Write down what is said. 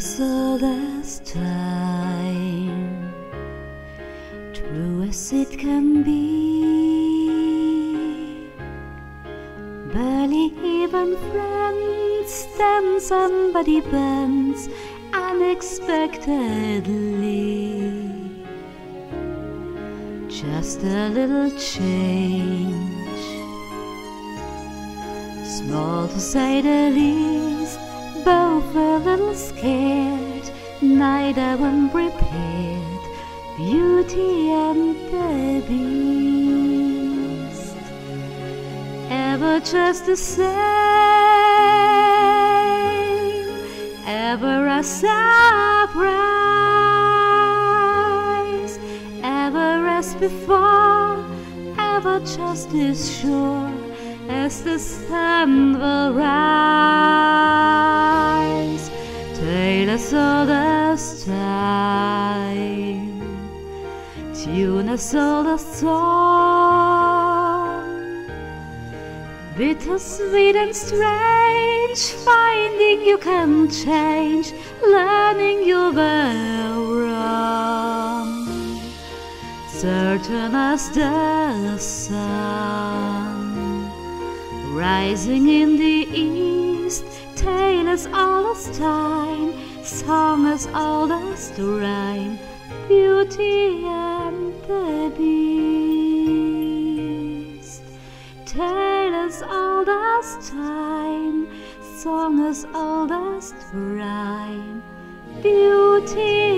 as old as time, true as it can be. Barely even friends, then somebody bends unexpectedly. Just a little change, small to say the least both a little scared, neither one prepared. Beauty and the Beast, ever just the same, ever a surprise, ever as before, ever just as sure as the sun will rise. Old as song. Bittersweet and strange, finding you can change, learning you were wrong. Certain as the sun rising in the east, tale as old as time, song as old as the rhyme, beauty and the beast. Tale as old as time, song as old as rhyme, beauty